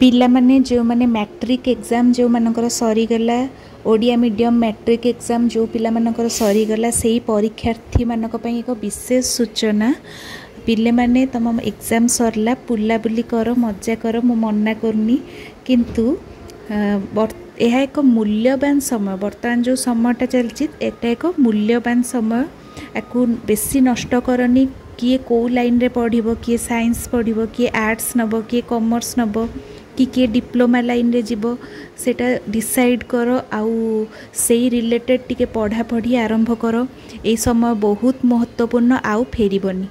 पि जो matric exam जो म सरिगलाडिया मिडम माट्रिक एक्जाम जो पिर सरिगलाथी मै एक विशेष सूचना पहिले त म एक्जाम सर बुलाबुली मजा गर मना एक मूल्यवान समय बर्तमान जो समयटा चाहिँ एटा एक मूल्यवान समय यु बेसी नष्टकर कि के लन पढि कि सयन्स पढि कि आर्टस नबे कि कमर्स नबे କି କିଏ ଡିପ୍ଲୋମା ଲାଇନ୍ରେ ଯିବ ସେଇଟା ଡିସାଇଡ଼୍ କର ଆଉ ସେଇ ରିଲେଟେଡ଼୍ ଟିକେ ପଢ଼ାପଢ଼ି ଆରମ୍ଭ କର ଏଇ ସମୟ ବହୁତ ମହତ୍ତ୍ୱପୂର୍ଣ୍ଣ ଆଉ ଫେରିବନି